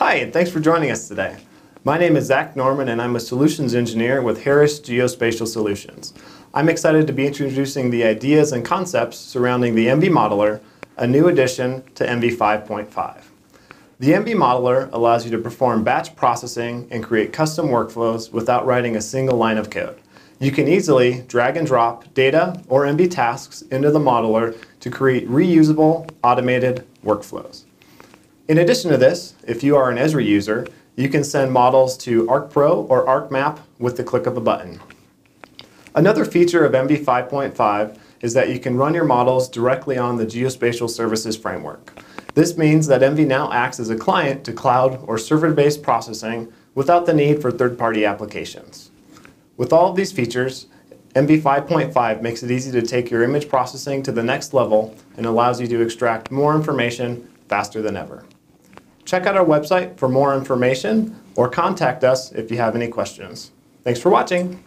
Hi, and thanks for joining us today. My name is Zach Norman, and I'm a solutions engineer with Harris Geospatial Solutions. I'm excited to be introducing the ideas and concepts surrounding the ENVI Modeler, a new addition to ENVI 5.5. The ENVI Modeler allows you to perform batch processing and create custom workflows without writing a single line of code. You can easily drag and drop data or ENVI tasks into the modeler to create reusable, automated workflows. In addition to this, if you are an Esri user, you can send models to ArcPro or ArcMap with the click of a button. Another feature of ENVI 5.5 is that you can run your models directly on the Geospatial Services Framework. This means that ENVI now acts as a client to cloud or server-based processing without the need for third-party applications. With all of these features, ENVI 5.5 makes it easy to take your image processing to the next level and allows you to extract more information faster than ever. Check out our website for more information or contact us if you have any questions. Thanks for watching.